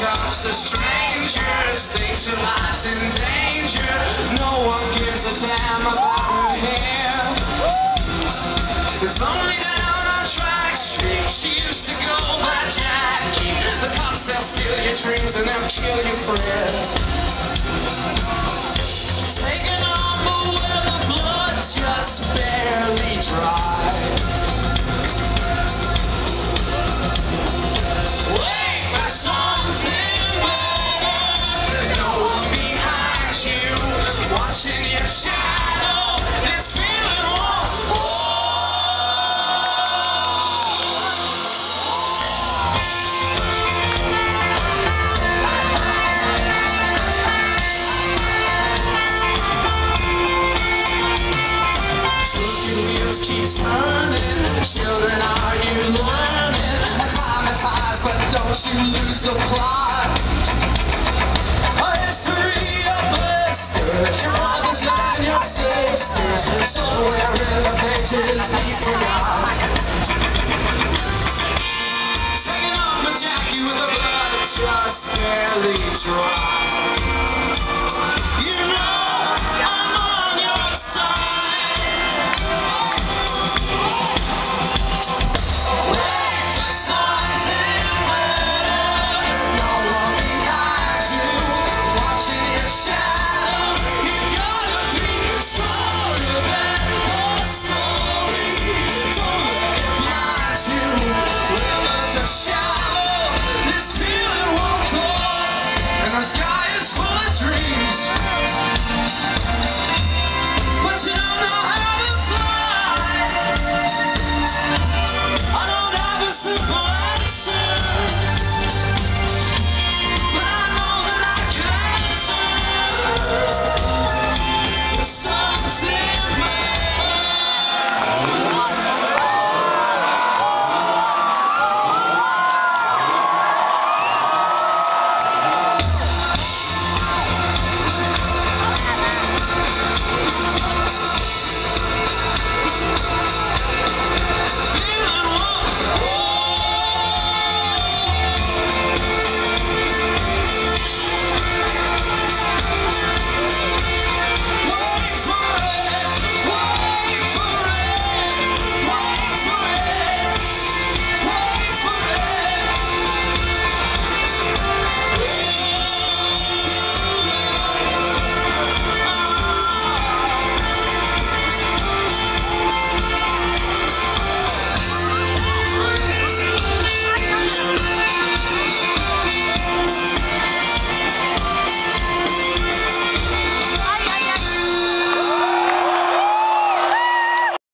talks to strangers, thinks her life's in danger. No one gives a damn about her hair. It's only down on Track Street. She used to go by Jackie. The cops they'll steal your dreams and they'll kill your friends. Children, are you learning? Acclimatize, but don't you lose the plot. Somewhere in the pages we forgot.